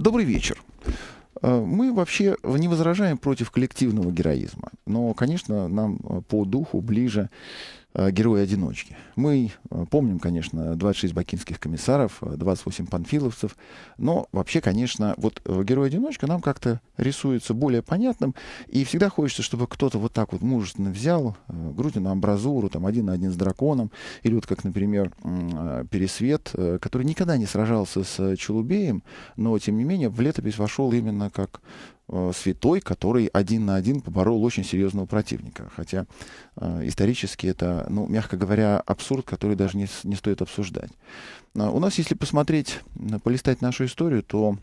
Добрый вечер. Э, мы вообще не возражаем против коллективного героизма, но, конечно, нам э, по духу ближе герои-одиночки. Мы э, помним, конечно, 26 бакинских комиссаров, 28 э, панфиловцев, но вообще, конечно, вот герой-одиночка нам как-то рисуется более понятным, и всегда хочется, чтобы кто-то вот так вот мужественно взял Грудину амбразуру, там, один на один с драконом, или вот как, например, Пересвет, который никогда не сражался с Челубеем, но, тем не менее, в летопись вошел именно как Э, святой, который один на один поборол очень серьезного противника. Хотя э, исторически это, ну, мягко говоря, абсурд, который даже не, не стоит обсуждать. Э, у нас, если посмотреть, полистать нашу историю, то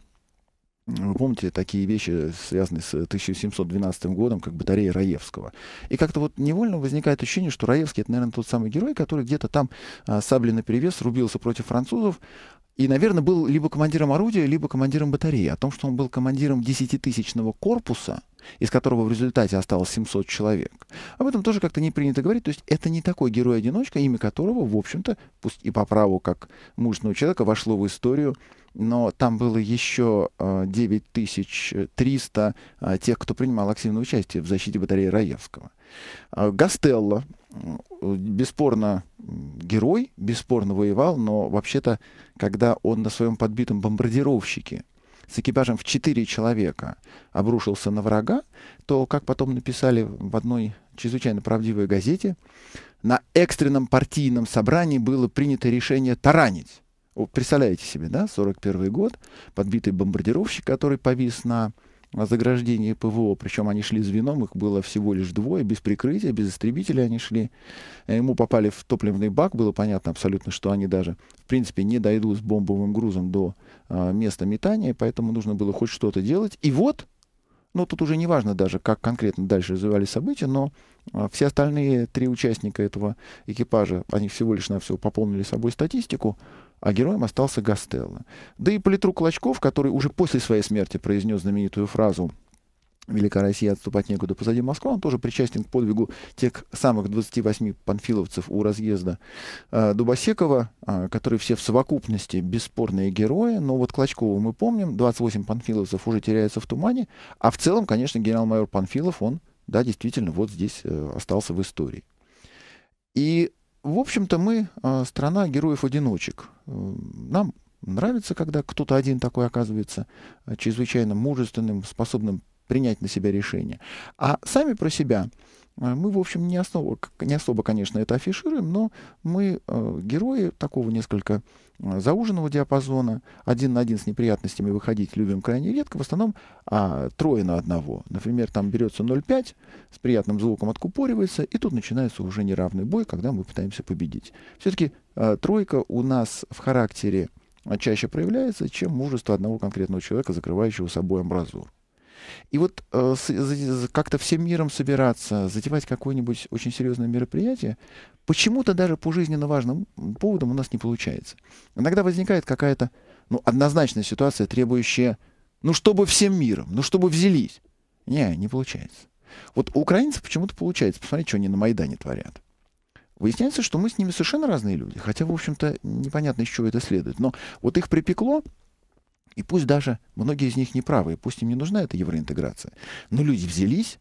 вы помните такие вещи, связанные с 1712 годом, как батарея Раевского. И как-то вот невольно возникает ощущение, что Раевский — это, наверное, тот самый герой, который где-то там а, саблей наперевес рубился против французов, и, наверное, был либо командиром орудия, либо командиром батареи. О том, что он был командиром десятитысячного корпуса, из которого в результате осталось 700 человек, об этом тоже как-то не принято говорить. То есть это не такой герой-одиночка, имя которого, в общем-то, пусть и по праву как мужественного человека, вошло в историю, но там было еще 9300 э, э, тех, кто принимал активное участие в защите батареи Раевского. Э, Гастелло, бесспорно герой, бесспорно воевал, но вообще-то, когда он на своем подбитом бомбардировщике с экипажем в четыре человека обрушился на врага, то, как потом написали в одной чрезвычайно правдивой газете, на экстренном партийном собрании было принято решение таранить. Представляете себе, да, 41 год, подбитый бомбардировщик, который повис на заграждении ПВО, причем они шли звеном, их было всего лишь двое, без прикрытия, без истребителей они шли. Ему попали в топливный бак, было понятно абсолютно, что они даже, в принципе, не дойдут с бомбовым грузом до а, места метания, поэтому нужно было хоть что-то делать. И вот, ну тут уже не важно даже, как конкретно дальше развивались события, но а, все остальные три участника этого экипажа, они всего лишь на все пополнили собой статистику, а героем остался Гастелло. Да и политрук Клочков, который уже после своей смерти произнес знаменитую фразу Великая Россия отступать некуда позади Москвы, он тоже причастен к подвигу тех самых 28 панфиловцев у разъезда э, Дубосекова, э, которые все в совокупности бесспорные герои, но вот Клочкова мы помним, 28 панфиловцев уже теряются в тумане, а в целом, конечно, генерал-майор Панфилов, он, да, действительно, вот здесь э, остался в истории. И в общем-то, мы э, страна героев-одиночек. Э, нам нравится, когда кто-то один такой оказывается э, чрезвычайно мужественным, способным принять на себя решение. А сами про себя мы, в общем, не особо, не особо, конечно, это афишируем, но мы э, герои такого несколько э, зауженного диапазона, один на один с неприятностями выходить любим крайне редко, в основном а, трое на одного. Например, там берется 0,5, с приятным звуком откупоривается, и тут начинается уже неравный бой, когда мы пытаемся победить. Все-таки э, тройка у нас в характере чаще проявляется, чем мужество одного конкретного человека, закрывающего собой амбразуру. И вот э, как-то всем миром собираться, затевать какое-нибудь очень серьезное мероприятие, почему-то даже по жизненно важным поводам у нас не получается. Иногда возникает какая-то ну, однозначная ситуация, требующая, ну, чтобы всем миром, ну, чтобы взялись. Не, не получается. Вот у украинцев почему-то получается. Посмотрите, что они на Майдане творят. Выясняется, что мы с ними совершенно разные люди. Хотя, в общем-то, непонятно, из чего это следует. Но вот их припекло, и пусть даже многие из них неправы, пусть им не нужна эта евроинтеграция, но люди взялись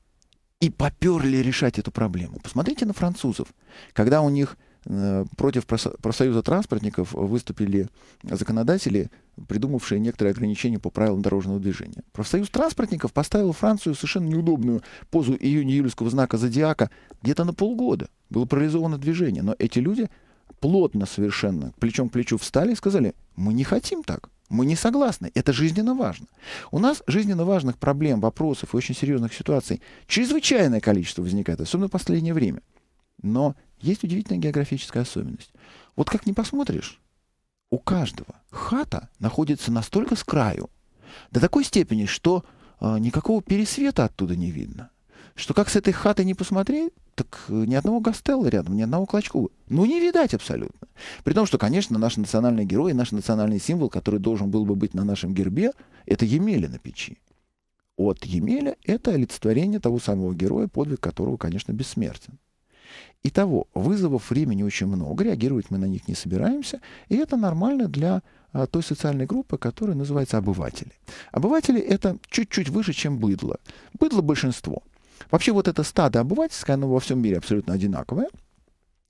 и поперли решать эту проблему. Посмотрите на французов. Когда у них э, против профсоюза транспортников выступили законодатели, придумавшие некоторые ограничения по правилам дорожного движения. Профсоюз транспортников поставил Францию совершенно неудобную позу июня-июльского знака зодиака где-то на полгода. Было парализовано движение. Но эти люди плотно совершенно, плечом к плечу встали и сказали, мы не хотим так. Мы не согласны. Это жизненно важно. У нас жизненно важных проблем, вопросов и очень серьезных ситуаций чрезвычайное количество возникает, особенно в последнее время. Но есть удивительная географическая особенность. Вот как ни посмотришь, у каждого хата находится настолько с краю, до такой степени, что э, никакого пересвета оттуда не видно. Что как с этой хатой не посмотреть, так э, ни одного Гастелла рядом, ни одного Клочкова. Ну, не видать абсолютно. При том, что, конечно, наш национальный герой, наш национальный символ, который должен был бы быть на нашем гербе, это Емеля на печи. От Емеля это олицетворение того самого героя, подвиг которого, конечно, бессмертен. Итого, вызовов времени очень много, реагировать мы на них не собираемся, и это нормально для а, той социальной группы, которая называется обыватели. Обыватели — это чуть-чуть выше, чем быдло. Быдло — большинство. Вообще вот это стадо обывательское, оно во всем мире абсолютно одинаковое.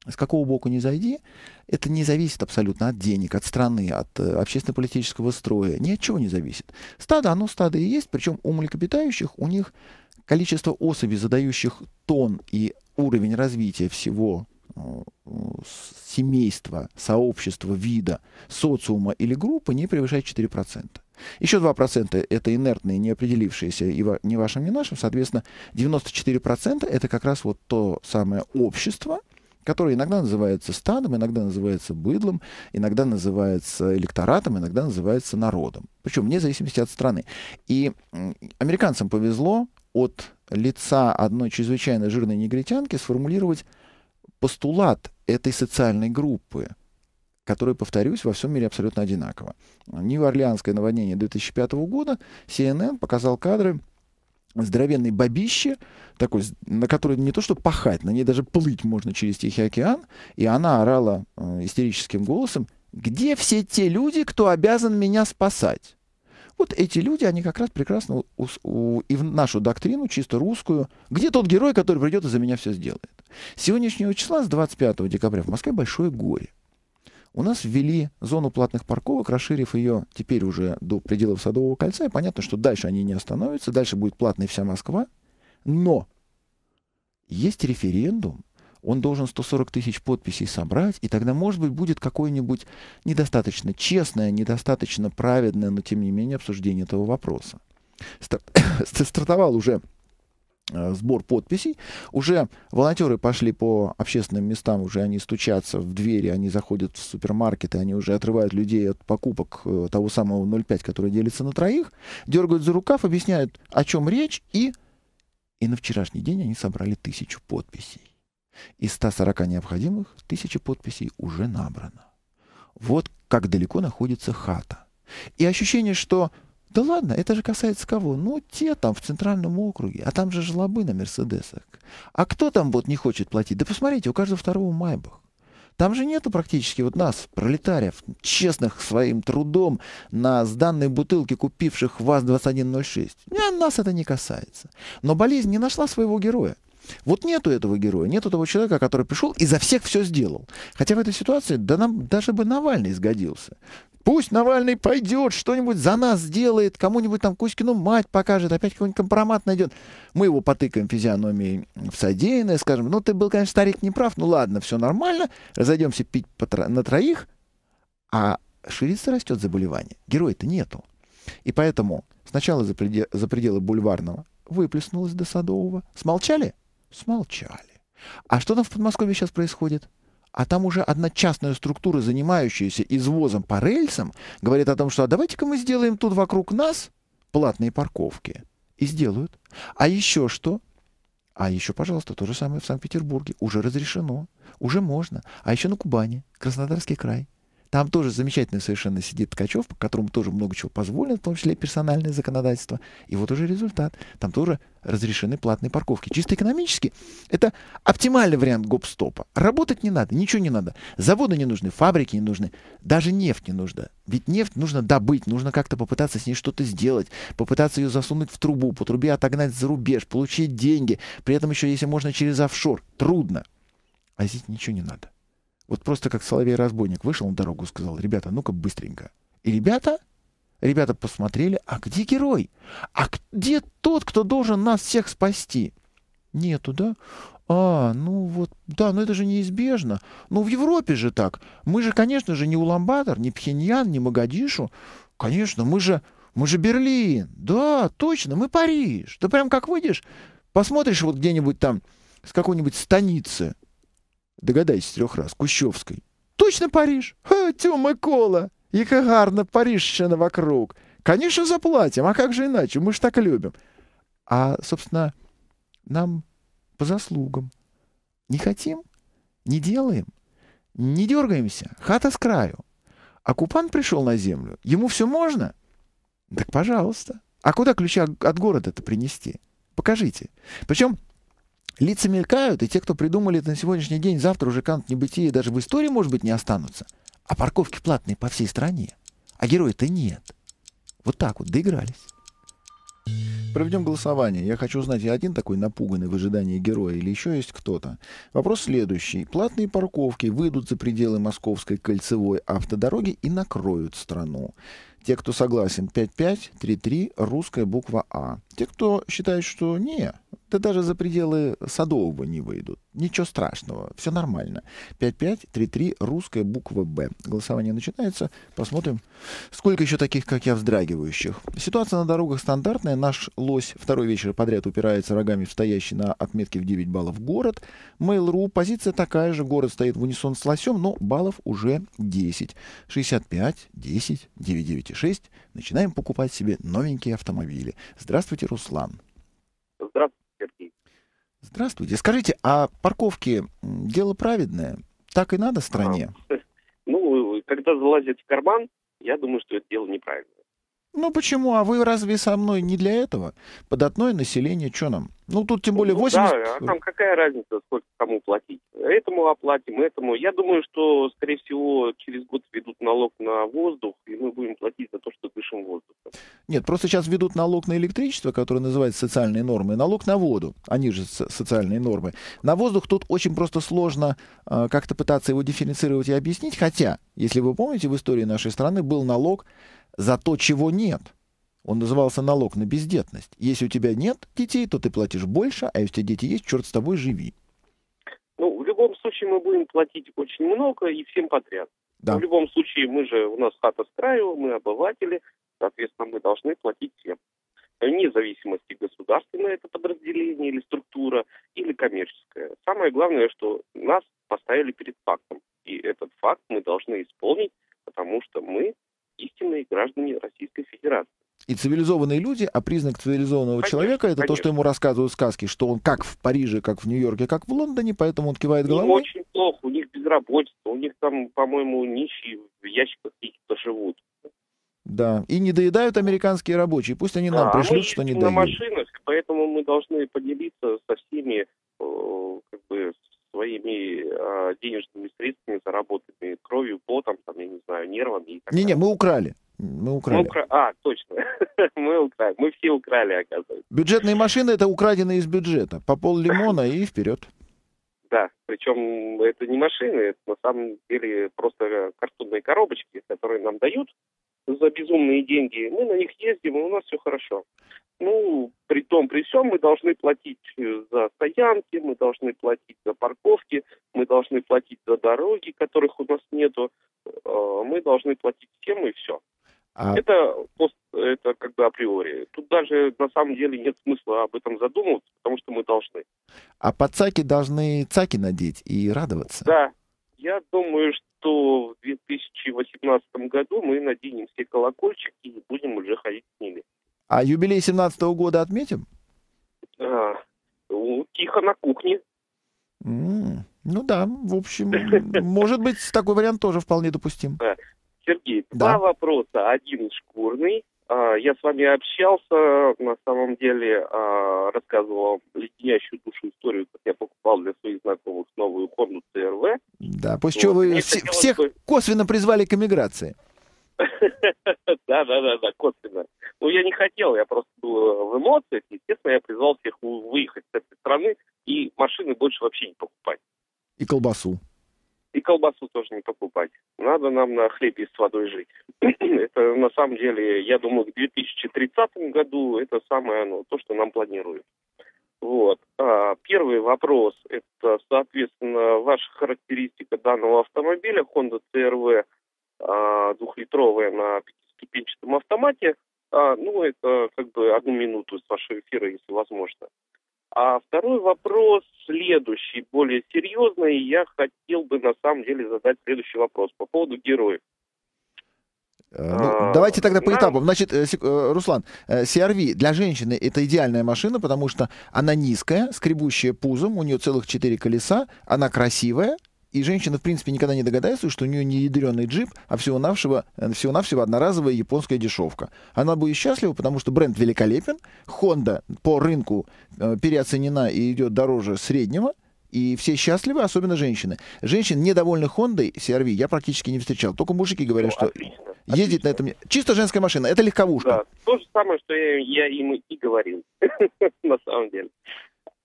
С какого боку не зайди, это не зависит абсолютно от денег, от страны, от э, общественно-политического строя, ни от чего не зависит. Стадо, оно стадо и есть, причем у млекопитающих у них количество особей, задающих тон и уровень развития всего семейства, сообщества, вида, социума или группы не превышает 4%. Еще 2% это инертные, не определившиеся и ни вашим, ни нашим. Соответственно, 94% это как раз вот то самое общество, которое иногда называется стадом, иногда называется быдлом, иногда называется электоратом, иногда называется народом. Причем вне зависимости от страны. И американцам повезло от лица одной чрезвычайно жирной негритянки сформулировать постулат этой социальной группы, которая, повторюсь, во всем мире абсолютно одинакова. Нью-Орлеанское наводнение 2005 года, CNN показал кадры здоровенной бабище, такой, на которой не то что пахать, на ней даже плыть можно через Тихий океан, и она орала э, истерическим голосом, где все те люди, кто обязан меня спасать? Вот эти люди, они как раз прекрасно у, у, и в нашу доктрину, чисто русскую, где тот герой, который придет и за меня все сделает. С сегодняшнего числа, с 25 декабря, в Москве большое горе. У нас ввели зону платных парковок, расширив ее теперь уже до пределов Садового кольца. И понятно, что дальше они не остановятся, дальше будет платной вся Москва. Но есть референдум, он должен 140 тысяч подписей собрать, и тогда, может быть, будет какое-нибудь недостаточно честное, недостаточно праведное, но тем не менее обсуждение этого вопроса. Стартовал уже э, сбор подписей. Уже волонтеры пошли по общественным местам, уже они стучатся в двери, они заходят в супермаркеты, они уже отрывают людей от покупок э, того самого 0,5, который делится на троих, дергают за рукав, объясняют, о чем речь, и, и на вчерашний день они собрали тысячу подписей. Из 140 необходимых тысячи подписей уже набрано. Вот как далеко находится хата. И ощущение, что да ладно, это же касается кого? Ну, те там в центральном округе, а там же жлобы на Мерседесах. А кто там вот не хочет платить? Да посмотрите, у каждого второго Майбах. Там же нету практически вот нас, пролетариев, честных своим трудом на сданной бутылке купивших ВАЗ-2106. Нас это не касается. Но болезнь не нашла своего героя. Вот нету этого героя, нету того человека, который пришел и за всех все сделал. Хотя в этой ситуации да нам даже бы Навальный сгодился. Пусть Навальный пойдет, что-нибудь за нас сделает, кому-нибудь там Кузькину мать покажет, опять какой-нибудь компромат найдет. Мы его потыкаем физиономией в содеянное, скажем, ну ты был, конечно, старик неправ, ну ладно, все нормально, разойдемся пить на троих, а ширится растет заболевание. Героя-то нету. И поэтому сначала за, предел, за пределы бульварного выплеснулось до Садового. Смолчали? Смолчали. А что там в Подмосковье сейчас происходит? А там уже одна частная структура, занимающаяся извозом по рельсам, говорит о том, что а давайте-ка мы сделаем тут вокруг нас платные парковки. И сделают. А еще что? А еще, пожалуйста, то же самое в Санкт-Петербурге. Уже разрешено. Уже можно. А еще на Кубани, Краснодарский край. Там тоже замечательно совершенно сидит Ткачев, по которому тоже много чего позволено, в том числе персональное законодательство. И вот уже результат. Там тоже разрешены платные парковки. Чисто экономически это оптимальный вариант гоп-стопа. Работать не надо, ничего не надо. Заводы не нужны, фабрики не нужны, даже нефть не нужна. Ведь нефть нужно добыть, нужно как-то попытаться с ней что-то сделать, попытаться ее засунуть в трубу, по трубе отогнать за рубеж, получить деньги. При этом еще, если можно, через офшор. Трудно. А здесь ничего не надо. Вот просто как соловей-разбойник вышел на дорогу и сказал, ребята, ну-ка быстренько. И ребята, ребята посмотрели, а где герой? А где тот, кто должен нас всех спасти? Нету, да? А, ну вот, да, но это же неизбежно. Ну в Европе же так. Мы же, конечно же, не Уламбатор, не Пхеньян, не Магадишу. Конечно, мы же, мы же Берлин. Да, точно, мы Париж. Да прям как выйдешь, посмотришь вот где-нибудь там с какой-нибудь станицы, Догадайся трех раз. Кущевской. Точно Париж? Ха, Тёма Кола. Яка гарна Парижщина вокруг. Конечно, заплатим. А как же иначе? Мы ж так любим. А, собственно, нам по заслугам. Не хотим? Не делаем? Не дергаемся? Хата с краю. Оккупант пришел на землю. Ему все можно? Так пожалуйста. А куда ключи от города-то принести? Покажите. Причем Лица мелькают, и те, кто придумали это на сегодняшний день, завтра уже кант небытия даже в истории, может быть, не останутся. А парковки платные по всей стране. А героя-то нет. Вот так вот доигрались. Проведем голосование. Я хочу узнать, я один такой напуганный в ожидании героя или еще есть кто-то? Вопрос следующий. Платные парковки выйдут за пределы Московской кольцевой автодороги и накроют страну. Те, кто согласен, 5533, русская буква А. Те, кто считает, что не, да даже за пределы Садового не выйдут. Ничего страшного, все нормально. 5533, русская буква Б. Голосование начинается. Посмотрим, сколько еще таких, как я, вздрагивающих. Ситуация на дорогах стандартная. Наш лось второй вечер подряд упирается рогами в стоящий на отметке в 9 баллов город. Mail.ru позиция такая же. Город стоит в унисон с лосем, но баллов уже 10. 65, 10, 996. Начинаем покупать себе новенькие автомобили. Здравствуйте, Руслан. Здравствуйте. Сергей. Здравствуйте. Скажите, а парковки дело праведное? Так и надо стране? А, ну, когда залазит в карман, я думаю, что это дело неправильное. Ну почему? А вы разве со мной не для этого? Податное население, что нам? Ну, тут тем более 80... Ну, да, а там какая разница, сколько кому платить? Этому оплатим, этому. Я думаю, что, скорее всего, через год введут налог на воздух, и мы будем платить за то, что дышим воздухом. Нет, просто сейчас ведут налог на электричество, который называется социальные нормы, налог на воду, они же социальные нормы. На воздух тут очень просто сложно э, как-то пытаться его дифференцировать и объяснить, хотя, если вы помните, в истории нашей страны был налог за то, чего нет. Он назывался налог на бездетность. Если у тебя нет детей, то ты платишь больше, а если у тебя дети есть, черт с тобой, живи. Ну, в любом случае мы будем платить очень много и всем подряд. Да. В любом случае мы же, у нас хата с краю, мы обыватели, соответственно, мы должны платить всем. Вне зависимости государственное это подразделение или структура, или коммерческое. Самое главное, что нас поставили перед фактом. И этот факт мы должны исполнить, потому что мы истинные граждане Российской Федерации. И цивилизованные люди, а признак цивилизованного конечно, человека это конечно. то, что ему рассказывают сказки, что он как в Париже, как в Нью-Йорке, как в Лондоне, поэтому он кивает головой. Им очень плохо, у них безработица, у них там, по-моему, нищие в ящиках каких-то живут. Да, и не доедают американские рабочие, пусть они нам да, пришлют, а мы что не на доедают. машинах, поэтому мы должны поделиться со всеми э, как бы своими э, денежными средствами, заработанными кровью, потом, там, я не знаю, нервами. Не-не, мы украли. Мы украли. Мы укра... А, точно. мы украли. Мы все украли, оказывается. Бюджетные машины это украденные из бюджета. По пол лимона и вперед. Да, причем это не машины, это на самом деле просто картонные коробочки, которые нам дают за безумные деньги. Мы на них ездим, и у нас все хорошо. Ну, при том, при всем мы должны платить за стоянки, мы должны платить за парковки, мы должны платить за дороги, которых у нас нету, э, мы должны платить всем и все. А... Это, это как бы априори. Тут даже на самом деле нет смысла об этом задумываться, потому что мы должны. А пацаки должны цаки надеть и радоваться. Да. Я думаю, что в 2018 году мы наденем все колокольчики и будем уже ходить с ними. А юбилей 17 -го года отметим? А, ну, тихо на кухне. Mm, ну да, в общем, может быть, такой вариант тоже вполне допустим. Сергей, да. два вопроса. Один шкурный. А, я с вами общался, на самом деле а, рассказывал леденящую душу историю, как я покупал для своих знакомых новую Honda CRV. Да, после вот. чего вы всех бы... косвенно призвали к эмиграции. Да, да, да, да, косвенно. Ну, я не хотел, я просто был в эмоциях. Естественно, я призвал всех выехать с этой страны и машины больше вообще не покупать. И колбасу. И колбасу тоже не покупать. Надо нам на хлебе с водой жить. это на самом деле, я думаю, к 2030 году это самое ну, то, что нам планируют. Вот. А, первый вопрос – это, соответственно, ваша характеристика данного автомобиля Honda CRV а, двухлитровая на пятиступенчатом автомате. А, ну, это как бы одну минуту с вашего эфира, если возможно. А второй вопрос следующий, более серьезный. Я хотел бы на самом деле задать следующий вопрос по поводу героев. Э, ну, а, давайте тогда по этапам. Значит, э, э, Руслан, CRV для женщины это идеальная машина, потому что она низкая, скребущая пузом, у нее целых четыре колеса, она красивая, и женщина, в принципе, никогда не догадается, что у нее не ядреный джип, а всего-навсего, э, всего-навсего одноразовая японская дешевка. Она будет счастлива, потому что бренд великолепен, Honda по рынку э, переоценена и идет дороже среднего, и все счастливы, особенно женщины. Женщин, недовольных Хондой CRV, я практически не встречал. Только мужики говорят, ну, что отлично, ездить отлично. на этом... Чисто женская машина, это легковушка. Да, то же самое, что я, я им и говорил, на самом деле.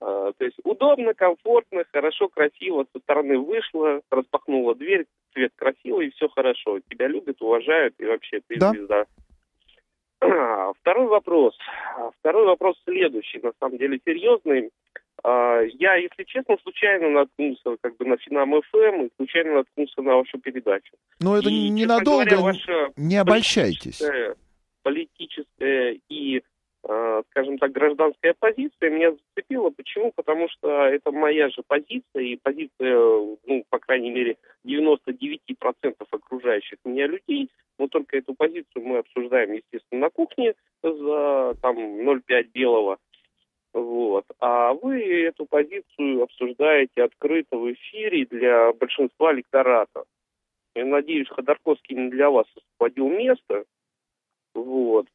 А, то есть удобно, комфортно, хорошо, красиво, со стороны вышла, распахнула дверь, цвет красивый, и все хорошо. Тебя любят, уважают, и вообще ты да? звезда. Второй вопрос. Второй вопрос следующий, на самом деле серьезный. А, я, если честно, случайно наткнулся как бы на Финам ФМ и случайно наткнулся на вашу передачу. Но это и, ненадолго, говоря, ваша не обольщайтесь. Политическая, политическая и скажем так, гражданская позиция меня зацепила. Почему? Потому что это моя же позиция, и позиция, ну, по крайней мере, 99% окружающих меня людей. Но только эту позицию мы обсуждаем, естественно, на кухне за там 0,5 белого. Вот. А вы эту позицию обсуждаете открыто в эфире для большинства электората. Я надеюсь, Ходорковский не для вас освободил место. Вот.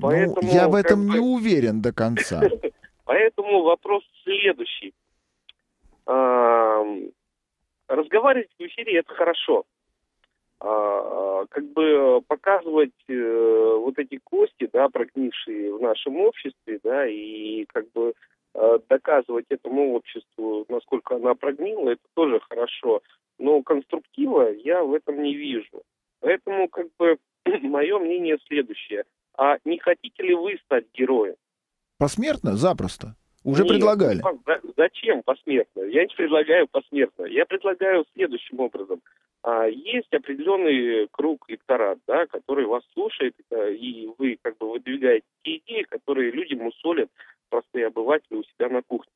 Поэтому, ну, я в этом бы, не уверен до конца. Поэтому вопрос следующий. Разговаривать в эфире это хорошо. А, как бы показывать э, вот эти кости, да, прогнившие в нашем обществе, да, и как бы э, доказывать этому обществу, насколько она прогнила, это тоже хорошо. Но конструктива я в этом не вижу. Поэтому, как бы, мое мнение следующее – а не хотите ли вы стать героем? Посмертно? Запросто. Уже Нет, предлагали. Зачем посмертно? Я не предлагаю посмертно. Я предлагаю следующим образом. А, есть определенный круг электорат, да, который вас слушает, и вы как бы выдвигаете те идеи, которые людям мусолят простые обыватели у себя на кухне.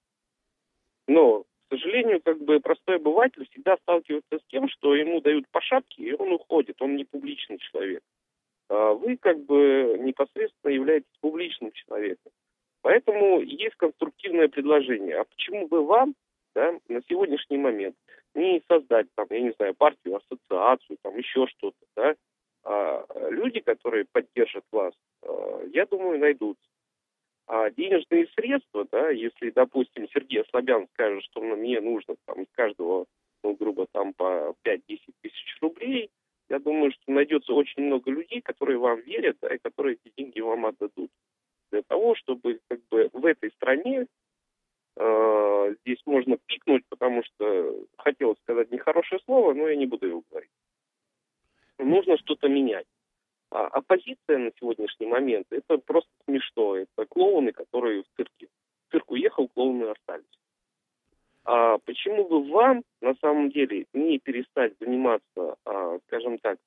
Но, к сожалению, как бы простой обыватель всегда сталкивается с тем, что ему дают по шапке, и он уходит, он не публичный человек. А вы как бы непосредственно являетесь публичным человеком. Поэтому есть конструктивное предложение. А почему бы вам да, на сегодняшний момент не создать, там, я не знаю, партию, ассоциацию, там еще что-то, да? А люди, которые поддержат вас, а, я думаю, найдутся. А денежные средства, да, если, допустим, Сергей Слобян скажет, что мне нужно там, с каждого, ну, грубо, там по 5-10 тысяч рублей, я думаю, что найдется очень много людей, которые вам верят, да, и которые эти деньги вам отдадут. Для того, чтобы как бы в этой стране э, здесь можно пикнуть, потому что хотел сказать нехорошее слово, но я не буду его говорить. Нужно что-то менять. А оппозиция на сегодняшний момент это просто смешно. Это клоуны, которые в цирке. В цирк уехал, клоуны остались. А почему бы вам на самом деле не перестать заниматься, а, скажем так,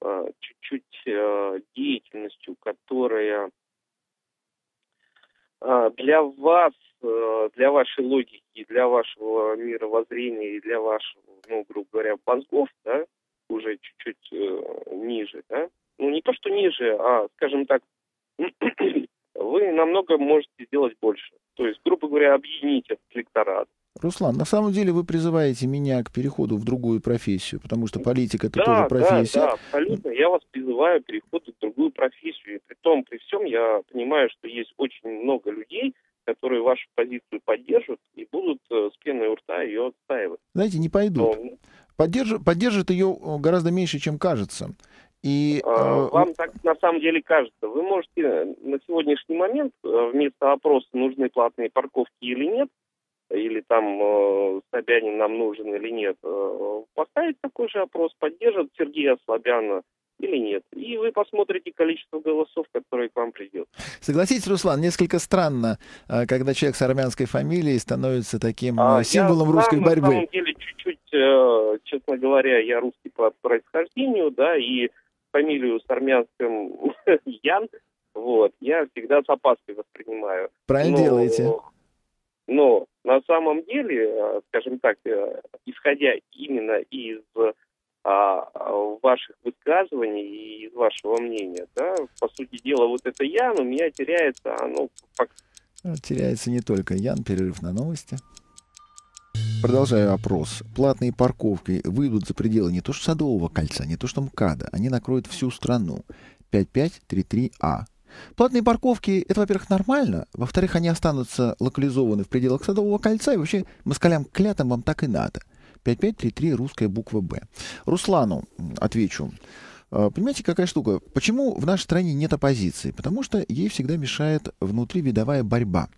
а, чуть-чуть а, деятельностью, которая а, для вас, а, для вашей логики, для вашего мировоззрения и для вашего, ну, грубо говоря, мозгов, да, уже чуть-чуть э, ниже, да, ну не то, что ниже, а, скажем так, вы намного можете сделать больше. То есть, грубо говоря, объединить этот электорат, Руслан, на самом деле вы призываете меня к переходу в другую профессию, потому что политика это да, тоже профессия. Да, да, абсолютно. Я вас призываю к переходу в другую профессию. И при том, при всем, я понимаю, что есть очень много людей, которые вашу позицию поддержат и будут э, с пеной у рта ее отстаивать. Знаете, не пойдут. Но... Поддерж... Поддержат ее э, гораздо меньше, чем кажется. И, а, э... Вам так на самом деле кажется. Вы можете на сегодняшний момент вместо опроса, нужны платные парковки или нет, или там э, Собянин нам нужен или нет, э, поставить такой же опрос, поддержит Сергея Слобяна или нет. И вы посмотрите количество голосов, которые к вам придет. Согласитесь, Руслан, несколько странно, э, когда человек с армянской фамилией становится таким а, символом я русской сам, борьбы. На самом деле, чуть-чуть, э, честно говоря, я русский по происхождению, да, и фамилию с армянским Ян, вот, я всегда с опаской воспринимаю. Правильно Но, делаете. Но на самом деле, э, скажем так, э, исходя именно из а, ваших высказываний и из вашего мнения, да, по сути дела, вот это Ян у меня теряется, оно... Ну, теряется не только Ян, перерыв на новости. Продолжаю опрос. Платные парковки выйдут за пределы не то что Садового кольца, не то что МКАДа. Они накроют всю страну. 5533А. Платные парковки — это, во-первых, нормально, во-вторых, они останутся локализованы в пределах Садового кольца, и вообще москалям клятым вам так и надо. 5533, русская буква «Б». Руслану отвечу. А, понимаете, какая штука? Почему в нашей стране нет оппозиции? Потому что ей всегда мешает внутривидовая борьба.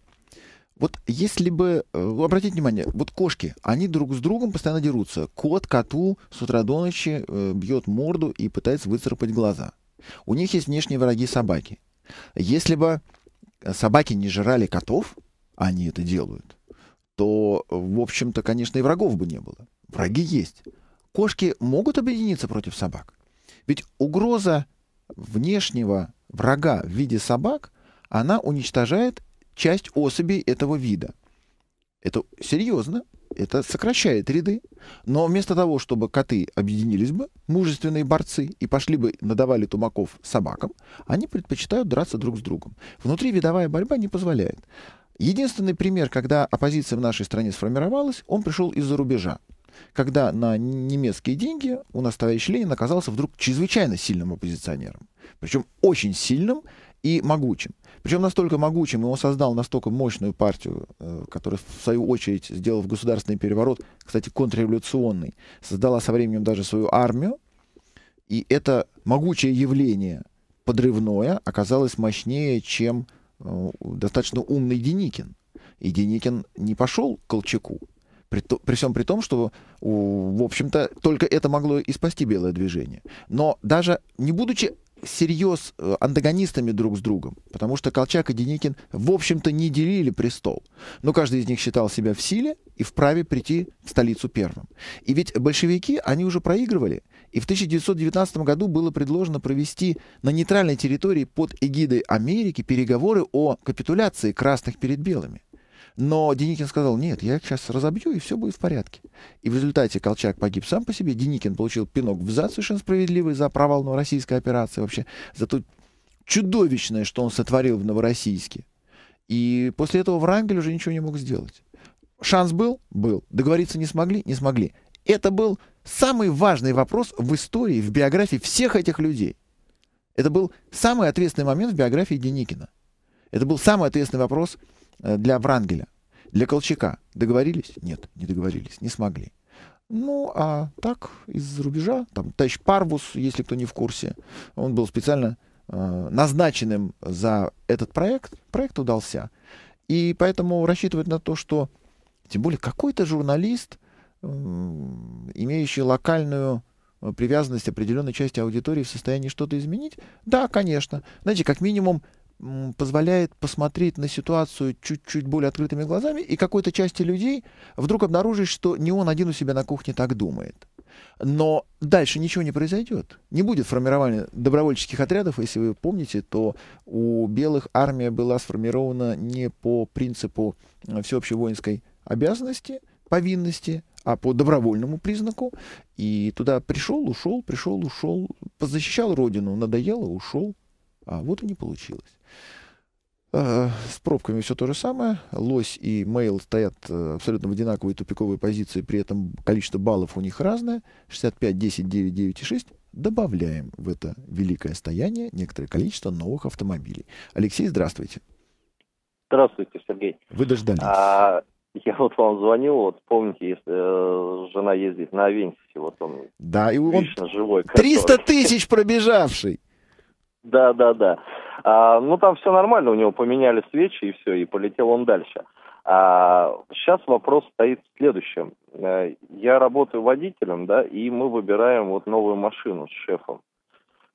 Вот если бы, э, обратите внимание, вот кошки, они друг с другом постоянно дерутся. Кот коту с утра до ночи э, бьет морду и пытается выцарапать глаза. У них есть внешние враги собаки. Если бы собаки не жрали котов, а они это делают, то, в общем-то, конечно, и врагов бы не было. Враги есть. Кошки могут объединиться против собак. Ведь угроза внешнего врага в виде собак, она уничтожает часть особей этого вида. Это серьезно, это сокращает ряды. Но вместо того, чтобы коты объединились бы, мужественные борцы, и пошли бы, надавали тумаков собакам, они предпочитают драться друг с другом. Внутри видовая борьба не позволяет. Единственный пример, когда оппозиция в нашей стране сформировалась, он пришел из-за рубежа. Когда на немецкие деньги у нас товарищ Ленин оказался вдруг чрезвычайно сильным оппозиционером. Причем очень сильным и могучим. Причем настолько могучим, и он создал настолько мощную партию, э, которая, в свою очередь, сделав государственный переворот, кстати, контрреволюционный, создала со временем даже свою армию, и это могучее явление, подрывное, оказалось мощнее, чем э, достаточно умный Деникин. И Деникин не пошел к Колчаку. При, то, при всем при том, что, в общем-то, только это могло и спасти белое движение. Но даже не будучи серьез э, антагонистами друг с другом, потому что Колчак и Деникин, в общем-то, не делили престол. Но каждый из них считал себя в силе и вправе прийти в столицу первым. И ведь большевики, они уже проигрывали. И в 1919 году было предложено провести на нейтральной территории под эгидой Америки переговоры о капитуляции красных перед белыми. Но Деникин сказал, нет, я их сейчас разобью, и все будет в порядке. И в результате Колчак погиб сам по себе. Деникин получил пинок в зад совершенно справедливый за провал новороссийской операции вообще, за то чудовищное, что он сотворил в Новороссийске. И после этого Врангель уже ничего не мог сделать. Шанс был? Был. Договориться не смогли? Не смогли. Это был самый важный вопрос в истории, в биографии всех этих людей. Это был самый ответственный момент в биографии Деникина. Это был самый ответственный вопрос для Врангеля. Для Колчака договорились? Нет, не договорились, не смогли. Ну, а так, из рубежа, там, товарищ Парвус, если кто не в курсе, он был специально э, назначенным за этот проект. Проект удался. И поэтому рассчитывать на то, что, тем более, какой-то журналист, э, имеющий локальную э, привязанность определенной части аудитории в состоянии что-то изменить? Да, конечно. Знаете, как минимум позволяет посмотреть на ситуацию чуть-чуть более открытыми глазами, и какой-то части людей вдруг обнаружить, что не он один у себя на кухне так думает. Но дальше ничего не произойдет. Не будет формирования добровольческих отрядов. Если вы помните, то у белых армия была сформирована не по принципу э, всеобщей воинской обязанности, повинности, а по добровольному признаку. И туда пришел, ушел, пришел, ушел, защищал родину, надоело, ушел. А вот и не получилось. Э, с пробками все то же самое. Лось и Мейл стоят э, абсолютно в одинаковой тупиковой позиции, при этом количество баллов у них разное. 65, 10, 9, 9 и 6. Добавляем в это великое стояние некоторое количество новых автомобилей. Алексей, здравствуйте. Здравствуйте, Сергей. Вы дождались. А, я вот вам звонил, вот помните, если э, жена ездит на Авенсисе, вот он да, и он живой. 300 тысяч пробежавший. Да, да, да. А, ну, там все нормально, у него поменяли свечи и все, и полетел он дальше. А сейчас вопрос стоит в следующем. Э, я работаю водителем, да, и мы выбираем вот новую машину с шефом.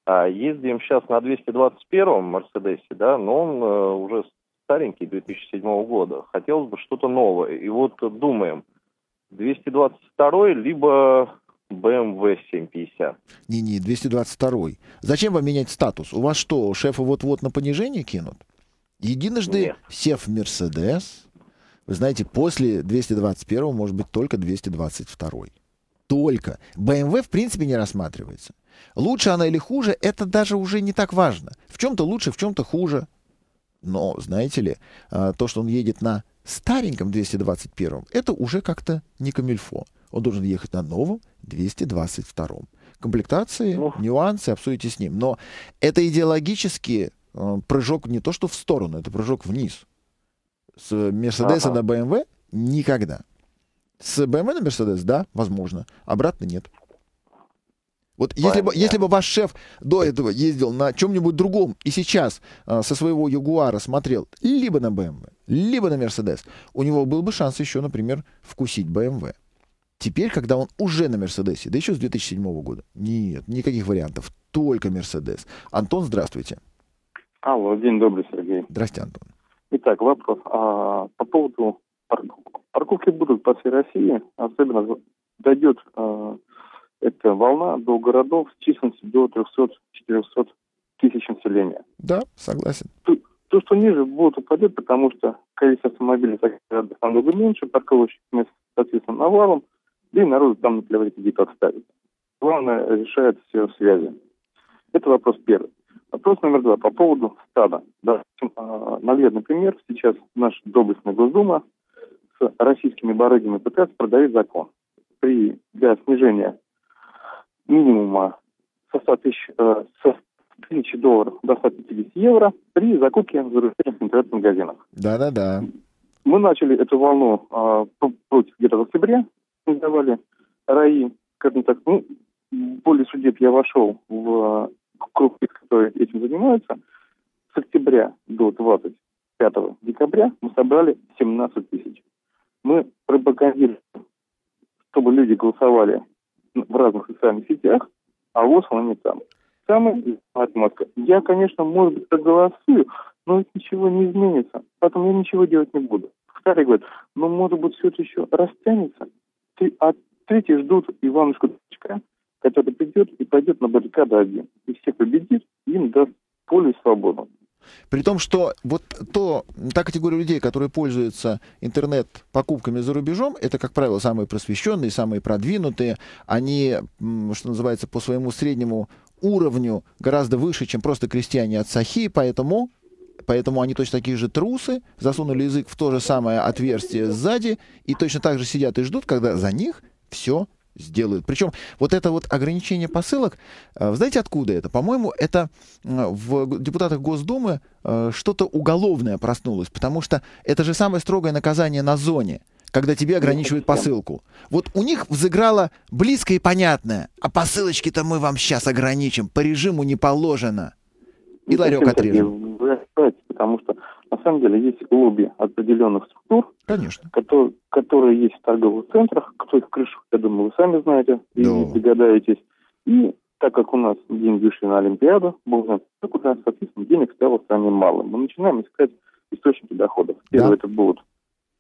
А, ездим сейчас на 221-м Мерседесе, да, но он э, уже старенький, 2007 года. Хотелось бы что-то новое. И вот думаем, 222 либо BMW 750. Не-не, 222. Зачем вам менять статус? У вас что, шефа вот-вот на понижение кинут? Единожды Нет. сев в Мерседес, вы знаете, после 221 может быть только 222. Только. BMW в принципе не рассматривается. Лучше она или хуже, это даже уже не так важно. В чем-то лучше, в чем-то хуже. Но, знаете ли, а, то, что он едет на стареньком 221, это уже как-то не камильфо. Он должен ехать на новом 222. Комплектации, ну. нюансы обсудите с ним. Но это идеологически э, прыжок не то что в сторону, это прыжок вниз. С Мерседеса Ага. на BMW никогда. С BMW на Мерседес, да, возможно. Обратно нет. Вот если бы, если бы ваш шеф до этого ездил на чем-нибудь другом и сейчас э, со своего Ягуара смотрел либо на BMW, либо на Мерседес, у него был бы шанс еще, например, вкусить BMW. Теперь, когда он уже на Мерседесе, да еще с 2007 года, нет, никаких вариантов, только Мерседес. Антон, здравствуйте. Алло, день добрый, Сергей. Здрасте, Антон. Итак, вопрос. А, по поводу парковок. Парковки будут по всей России, особенно дойдет а, эта волна до городов с численностью до 300-400 тысяч населения. Да, согласен. То, что ниже, будет упадет, потому что количество автомобилей городах намного меньше, парковочных мест, соответственно, навалом, да и народу там наплевать где-то отставить. Главное, решает все связи. Это вопрос первый. Вопрос номер два по поводу стада. Да, а, наглядный пример. Сейчас наша доблестная Госдума с российскими барыгами пытается продавить закон. При, для снижения минимума со 100 тысяч, э, со 1000 долларов до 150 евро при закупке в зарубежных интернет-магазинах. Да-да-да. Мы начали эту волну против где-то в октябре, давали РАИ, скажем так, ну, более судеб я вошел в круг лиц, которые этим занимаются. С октября до 25 декабря мы собрали 17 тысяч. Мы пропагандировали, чтобы люди голосовали в разных социальных сетях, а она не там. Самая отмазка. Я, конечно, может быть, проголосую, но ничего не изменится. Поэтому я ничего делать не буду. Вторые говорят, ну, может быть, все это еще растянется. Ты- А третьи ждут Иванушку Дочка, который придет и пойдет на баррикады один. И всех победит, им даст поле и свободу. При том, что вот то, та категория людей, которые пользуются интернет-покупками за рубежом, это, как правило, самые просвещенные, самые продвинутые. Они, что называется, по своему среднему уровню гораздо выше, чем просто крестьяне от Сахи, поэтому, поэтому они точно такие же трусы, засунули язык в то же самое отверстие сзади и точно так же сидят и ждут, когда за них все сделают. Причем вот это вот ограничение посылок, э, знаете, откуда это? По-моему, это э, в депутатах Госдумы э, что-то уголовное проснулось, потому что это же самое строгое наказание на зоне, когда тебе ограничивают посылку. Вот у них взыграло близкое и понятное, а посылочки-то мы вам сейчас ограничим, по режиму не положено. И Ну, ларек совсем, Сергей, отрежем. Вы потому что на самом деле есть лобби определенных структур, Конечно. которые, которые есть в торговых центрах. Кто их крышу, я думаю, вы сами знаете и Да. догадаетесь. И так как у нас деньги ушли на Олимпиаду, бог знает куда, соответственно, денег стало стране мало. Мы начинаем искать источники доходов. Первый Да. это будут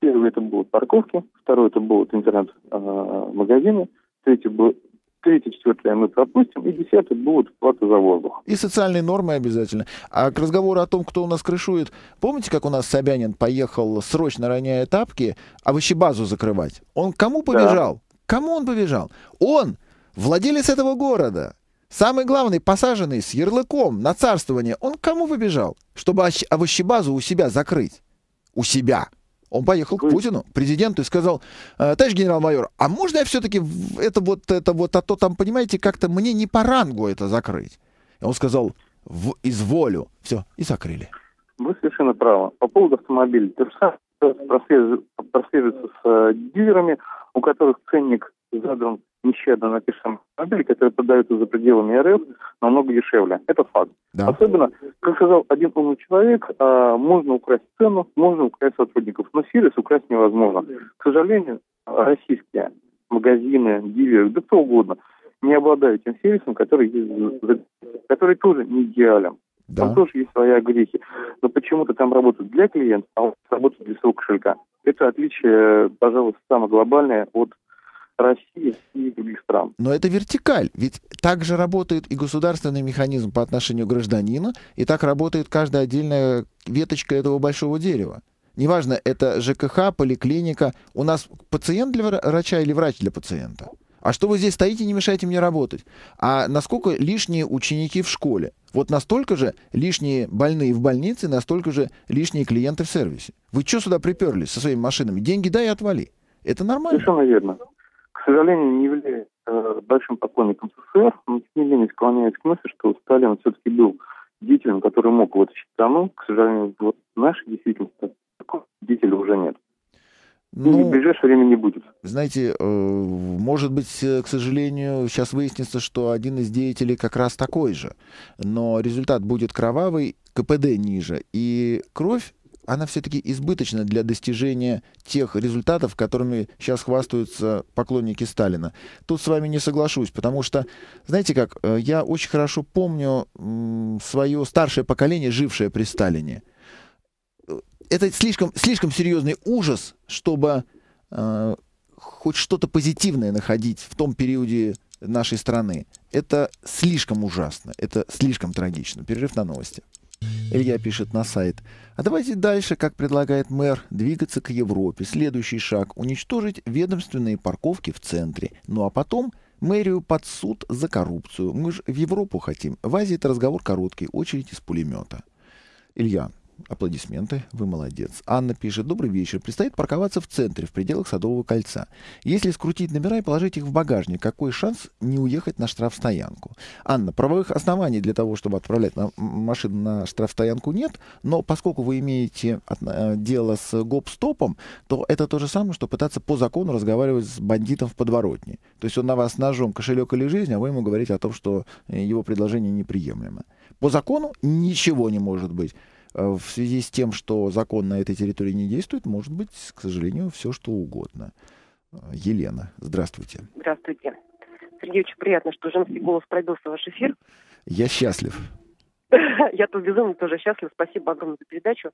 Первый это будут парковки, второй это будут интернет-магазины, третий, бу- третий, четвертый мы пропустим, и десятый будут платы за воздух. И социальные нормы обязательно. А к разговору о том, кто у нас крышует, помните, как у нас Собянин поехал, срочно роняя тапки, овощебазу закрывать? Он кому побежал? К Кому он побежал? Он, владелец этого города, самый главный, посаженный с ярлыком на царствование, он кому побежал? Чтобы ощ- овощебазу у себя закрыть. У себя. Он поехал к Путину, президенту, и сказал, «Э, товарищ генерал-майор, а можно я все-таки это вот, это вот, а то там, понимаете, как-то мне не по рангу это закрыть? И он сказал, в изволю. Все, и закрыли. Вы совершенно правы. По поводу автомобилей. То же самое прослеживается, прослеживается с э, дилерами, у которых ценник задан нещадно на самые автомобили, которые продаются за пределами РФ намного дешевле. Это факт. Да. Особенно, как сказал один умный человек, а, можно украсть цену, можно украсть сотрудников, но сервис украсть невозможно. К сожалению, российские магазины, дилеры, да кто угодно, не обладают тем сервисом, который есть, который тоже не идеален. Там Да. тоже есть свои грехи. Но почему-то там работают для клиента, а у нас работают для своего кошелька. Это отличие, пожалуй, самое глобальное от России и других стран. Но это вертикаль. Ведь так же работает и государственный механизм по отношению к гражданину, и так работает каждая отдельная веточка этого большого дерева. Неважно, это ЖКХ, поликлиника. У нас пациент для вра- врача или врач для пациента. А что вы здесь стоите, не мешайте мне работать? А насколько лишние ученики в школе? Вот настолько же лишние больные в больнице, настолько же лишние клиенты в сервисе. Вы что сюда приперлись со своими машинами? Деньги дай и отвали. Это нормально. Совершенно верно. К сожалению, не являюсь э, большим поклонником СССР, но тем не менее склоняюсь к мысли, что Сталин все-таки был деятелем, который мог вытащить страну. К сожалению, в нашей действительности такого деятеля уже нет. Ну, и в ближайшее время не будет. Знаете, э, может быть, к сожалению, сейчас выяснится, что один из деятелей как раз такой же. Но результат будет кровавый, КПД ниже. И кровь она все-таки избыточна для достижения тех результатов, которыми сейчас хвастаются поклонники Сталина. Тут с вами не соглашусь, потому что, знаете как, э, я очень хорошо помню свое старшее поколение, жившее при Сталине. Это слишком, слишком серьезный ужас, чтобы э, хоть что-то позитивное находить в том периоде нашей страны. Это слишком ужасно, это слишком трагично. Перерыв на новости. Илья пишет на сайт. А давайте дальше, как предлагает мэр, двигаться к Европе. Следующий шаг – уничтожить ведомственные парковки в центре. Ну а потом мэрию под суд за коррупцию. Мы же в Европу хотим. В Азии это разговор короткий, очередь из пулемета. Илья, Аплодисменты, вы молодец. Анна пишет, добрый вечер. Предстоит парковаться в центре, в пределах Садового кольца. Если скрутить номера и положить их в багажник, какой шанс не уехать на штрафстоянку? Анна, правовых оснований для того, чтобы отправлять на машину на штрафстоянку нет, но поскольку вы имеете э, дело с гоп-стопом, то это то же самое, что пытаться по закону разговаривать с бандитом в подворотне. То есть он на вас ножом кошелек или жизнь, а вы ему говорите о том, что э, его предложение неприемлемо. По закону ничего не может быть. Э, в связи с тем, что закон на этой территории не действует, может быть, к сожалению, все что угодно. Э, Елена, здравствуйте. Здравствуйте. Сергей, очень приятно, что женский голос пробился в ваш эфир. Я счастлив. Я тут безумно тоже счастлив. Спасибо огромное за передачу.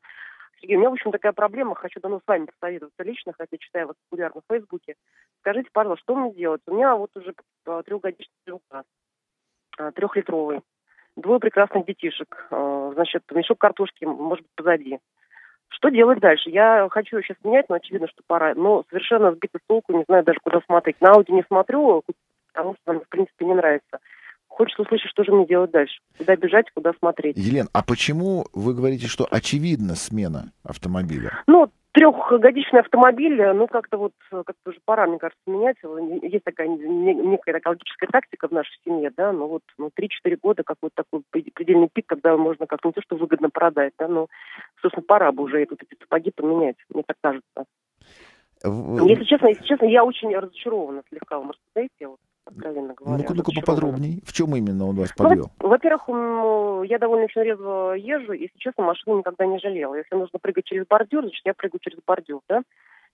Сергей, у меня, в общем, такая проблема. Хочу давно с вами посоветоваться лично, хотя читаю вас популярно в Фейсбуке. Скажите, пожалуйста, что мне делать? У меня вот уже трехгодичный рюкзак, трехлитровый двое прекрасных детишек, э, значит, мешок картошки, может быть, позади. Что делать дальше? Я хочу сейчас менять, но очевидно, что пора. Но совершенно сбита с толку, не знаю даже, куда смотреть. На Ауди не смотрю, потому что нам, в принципе, не нравится. Хочется услышать, что же мне делать дальше. Куда бежать, куда смотреть. Елена, а почему вы говорите, что очевидна смена автомобиля? Ну, трехгодичный автомобиль, ну, как-то вот, как-то уже пора, мне кажется, менять. Есть такая некая экологическая тактика в нашей семье, да, ну вот, ну, 3-4 года какой-то такой предельный пик, когда можно как-то не то, что выгодно продать, да, но, собственно, пора бы уже этот, эти сапоги поменять, мне так кажется. Если честно, если честно, я очень разочарована слегка в Мерседесе, вот, откровенно говоря. Ну-ка, ну-ка поподробнее. В чем именно он вас подвел? Ну, во-первых, я довольно очень резво езжу, и, если честно, машину никогда не жалела. Если нужно прыгать через бордюр, значит, я прыгаю через бордюр, да,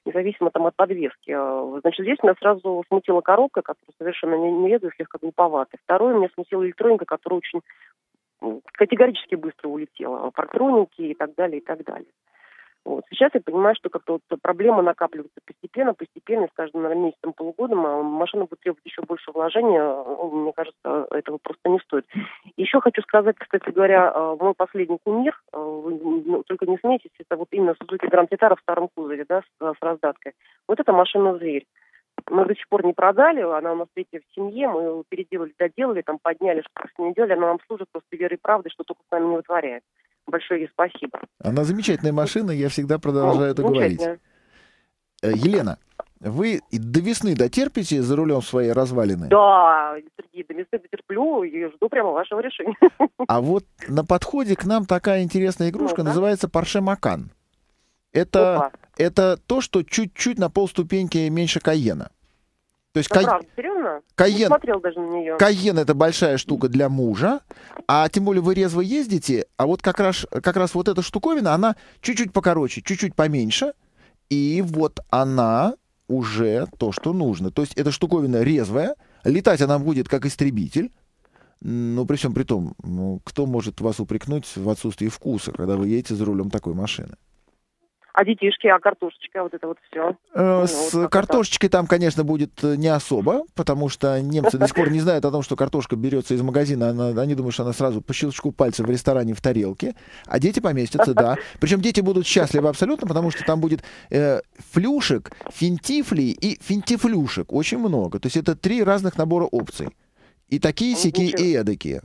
независимо там от подвески. А, значит, здесь меня сразу смутила коробка, которая совершенно не, резвая, слегка глуповатая. Второе, меня смутила электроника, которая очень категорически быстро улетела. Парктроники и так далее, и так далее. Вот. Сейчас я понимаю, что как-то вот проблема накапливается постепенно, постепенно, с каждым наверное, месяцем, полугодом, а машина будет требовать еще больше вложения. Ну, мне кажется, этого просто не стоит. Еще хочу сказать, кстати говоря, а, мой последний кумир, вы ну, только не смейтесь, это вот именно Suzuki Grand Vitara в старом кузове, да, с, с раздаткой. Вот эта машина-зверь. Мы до сих пор не продали, она у нас третья в семье, мы его переделали, доделали, там подняли, что с ней делали, она нам служит просто верой и правдой, что только с нами не вытворяет. Большое ей спасибо. Она замечательная машина, я всегда продолжаю это говорить. Э, Елена, вы до весны дотерпите за рулем своей развалины? Да, Сергей, до весны дотерплю и жду прямо вашего решения. А вот на подходе к нам такая интересная игрушка ну, да? называется Porsche Macan. Это, это то, что чуть-чуть на полступеньки меньше Каена. То есть Кай... правда, серьезно? Кайен... Не смотрел даже на нее. Кайен это большая штука для мужа, а тем более вы резво ездите, а вот как раз, как раз вот эта штуковина, она чуть-чуть покороче, чуть-чуть поменьше, и вот она уже то, что нужно. То есть эта штуковина резвая, летать она будет как истребитель, но при всем при том, ну, кто может вас упрекнуть в отсутствии вкуса, когда вы едете за рулем такой машины? А детишки, а картошечка, вот это вот все. Э, ну, с вот картошечкой там, конечно, будет э, не особо, потому что немцы до сих пор не знают о том, что картошка берется из магазина. Она, они думают, что она сразу по щелчку пальца в ресторане в тарелке. А дети поместятся, да. Причем дети будут счастливы абсолютно, потому что там будет э, флюшек, финтифлей и финтифлюшек. Очень много. То есть это три разных набора опций. И такие, сякие, и эдакие.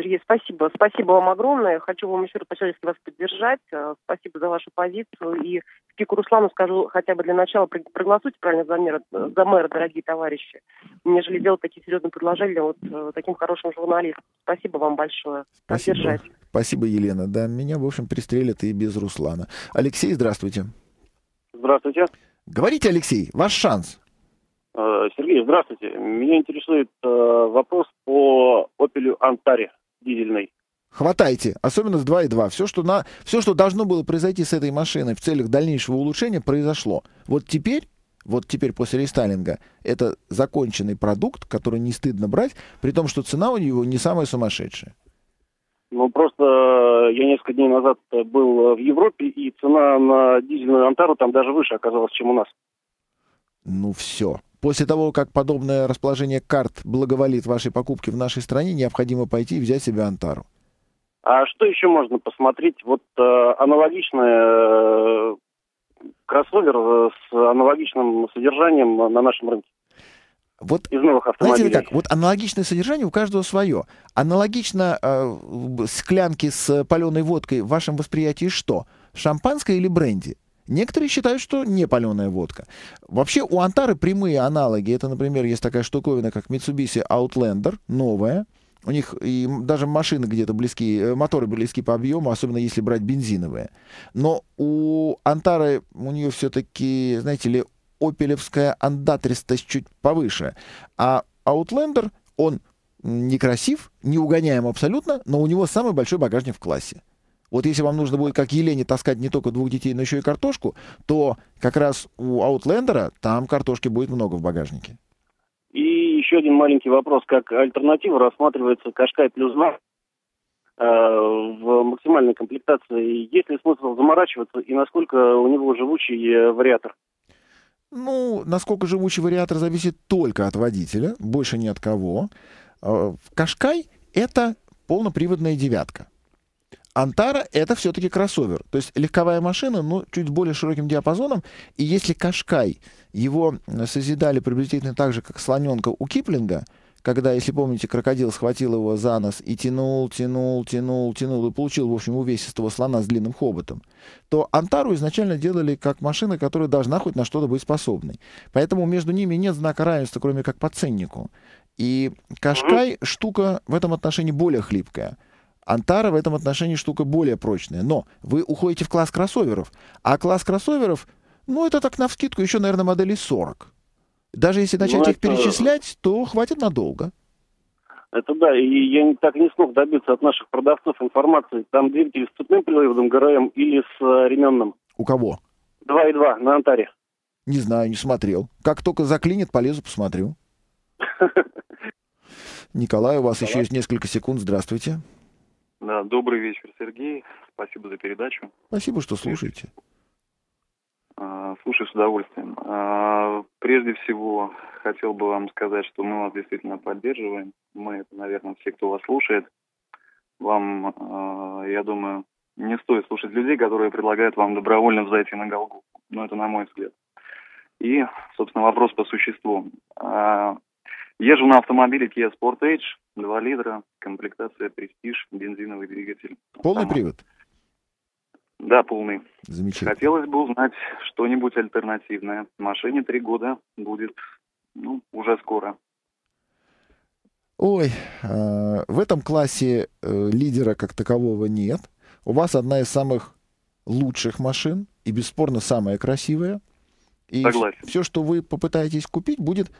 Сергей, спасибо. Спасибо вам огромное. Хочу вам еще раз по-человечески вас поддержать. Э, спасибо за вашу позицию. И Кику Руслану скажу хотя бы для начала проголосуйте правильно за мэра, за мэра, дорогие товарищи, нежели делать такие серьезные предложения вот э, таким хорошим журналистам. Спасибо вам большое. Спасибо. Поддержать. Спасибо, Елена. Да, меня, в общем, пристрелят и без Руслана. Алексей, здравствуйте. Здравствуйте. Говорите, Алексей, ваш шанс. Э, Сергей, здравствуйте. Меня интересует э, вопрос по Opel Антаре дизельной. Хватайте, особенно с 2.2. Все что, на, все, что должно было произойти с этой машиной в целях дальнейшего улучшения, произошло. Вот теперь, вот теперь после рестайлинга, это законченный продукт, который не стыдно брать, при том, что цена у него не самая сумасшедшая. Ну, просто э, я несколько дней назад был в Европе, и цена на дизельную Антару там даже выше оказалась, чем у нас. Ну, все. После того, как подобное расположение карт благоволит вашей покупке в нашей стране, необходимо пойти и взять себе Антару. А что еще можно посмотреть? Вот э, аналогичное э, кроссовер э, с аналогичным содержанием на нашем рынке. Вот, из новых автомобилей. Знаете как, вот аналогичное содержание у каждого свое. Аналогично э, склянки с паленой водкой в вашем восприятии что? Шампанское или бренди? Некоторые считают, что не паленая водка. Вообще у Антары прямые аналоги. Это, например, есть такая штуковина, как Mitsubishi Outlander, новая. У них и даже машины где-то близки, э, моторы близки по объему, особенно если брать бензиновые. Но у Антары, у нее все-таки, знаете ли, опелевская андатристость чуть повыше. А Outlander, он некрасив, не угоняем абсолютно, но у него самый большой багажник в классе. Вот если вам нужно будет, как Елене, таскать не только двух детей, но еще и картошку, то как раз у Аутлендера там картошки будет много в багажнике. И еще один маленький вопрос. Как альтернатива рассматривается Кашкай плюс 2 э, в максимальной комплектации. Есть ли смысл заморачиваться и насколько у него живучий э, вариатор? Ну, насколько живучий вариатор зависит только от водителя, больше ни от кого. Э, Кашкай — это полноприводная девятка. Антара — это все-таки кроссовер. То есть легковая машина, но чуть более широким диапазоном. И если Кашкай, его созидали приблизительно так же, как слоненка у Киплинга, когда, если помните, крокодил схватил его за нос и тянул, тянул, тянул, тянул, и получил, в общем, увесистого слона с длинным хоботом, то Антару изначально делали как машина, которая должна хоть на что-то быть способной. Поэтому между ними нет знака равенства, кроме как по ценнику. И Кашкай штука в этом отношении более хлипкая — Антара в этом отношении штука более прочная. Но вы уходите в класс кроссоверов. А класс кроссоверов, ну, это так на вскидку еще, наверное, моделей 40. Даже если начать ну, их перечислять, то хватит надолго. Это да, и я так не смог добиться от наших продавцов информации. Там двигатель с цепным приводом ГРМ или с э, ременным. У кого? 2.2 на Антаре. Не знаю, не смотрел. Как только заклинит, полезу, посмотрю. Николай, у вас еще есть несколько секунд. Здравствуйте. Да, добрый вечер, Сергей. Спасибо за передачу. Спасибо, что слушаете. А, слушаю с удовольствием. А, прежде всего, хотел бы вам сказать, что мы вас действительно поддерживаем. Мы, это, наверное, все, кто вас слушает. Вам, а, я думаю, не стоит слушать людей, которые предлагают вам добровольно взойти на Голгу. Но это на мой взгляд. И, собственно, вопрос по существу. Езжу на автомобиле Kia Sportage, 2 литра, комплектация Prestige, бензиновый двигатель. Полный Автомат. привод? Да, полный. Замечательно. Хотелось бы узнать что-нибудь альтернативное. Машине три года будет, ну, уже скоро. Ой, э, в этом классе э, лидера как такового нет. У вас одна из самых лучших машин и бесспорно самая красивая. И Согласен. все, что вы попытаетесь купить, будет,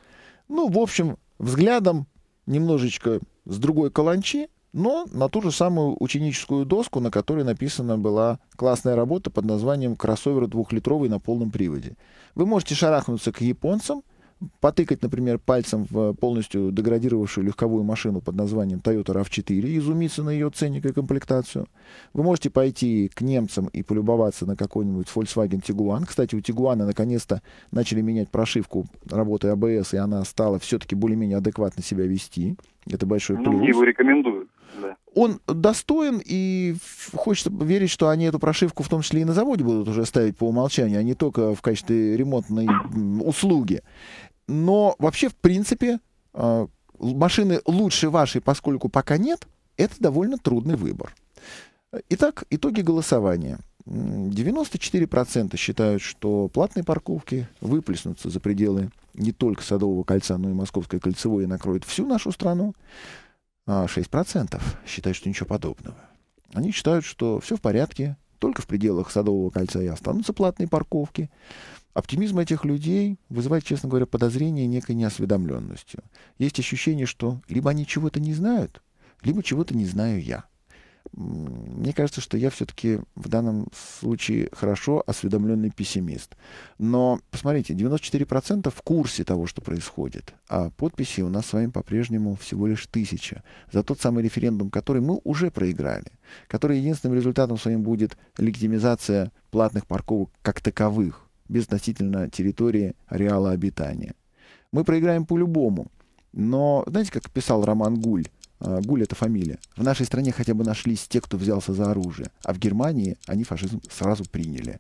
ну, в общем, взглядом немножечко с другой каланчи, но на ту же самую ученическую доску, на которой написана была классная работа под названием «Кроссовер двухлитровый на полном приводе». Вы можете шарахнуться к японцам, потыкать, например, пальцем в полностью деградировавшую легковую машину под названием Toyota RAV4 и изумиться на ее ценник и комплектацию. Вы можете пойти к немцам и полюбоваться на какой-нибудь Volkswagen Tiguan. Кстати, у Tiguan наконец-то начали менять прошивку работы АБС, и она стала все-таки более-менее адекватно себя вести. Это большой ну, плюс. Его рекомендую. Да. Он достоин, и хочется верить, что они эту прошивку в том числе и на заводе будут уже ставить по умолчанию, а не только в качестве ремонтной услуги. Но вообще, в принципе, а, машины лучше вашей, поскольку пока нет, это довольно трудный выбор. Итак, итоги голосования. 94% считают, что платные парковки выплеснутся за пределы не только Садового кольца, но и Московской кольцевой и накроют всю нашу страну. А 6% считают, что ничего подобного. Они считают, что все в порядке, только в пределах Садового кольца и останутся платные парковки. Оптимизм этих людей вызывает, честно говоря, подозрение некой неосведомленностью. Есть ощущение, что либо они чего-то не знают, либо чего-то не знаю я. Мне кажется, что я все-таки в данном случае хорошо осведомленный пессимист. Но, посмотрите, 94% в курсе того, что происходит, а подписи у нас с вами по-прежнему всего лишь тысяча. За тот самый референдум, который мы уже проиграли, который единственным результатом своим будет легитимизация платных парковок как таковых, без относительно территории ареала обитания. Мы проиграем по-любому. Но, знаете, как писал Роман Гуль, Гуль — это фамилия. В нашей стране хотя бы нашлись те, кто взялся за оружие, а в Германии они фашизм сразу приняли.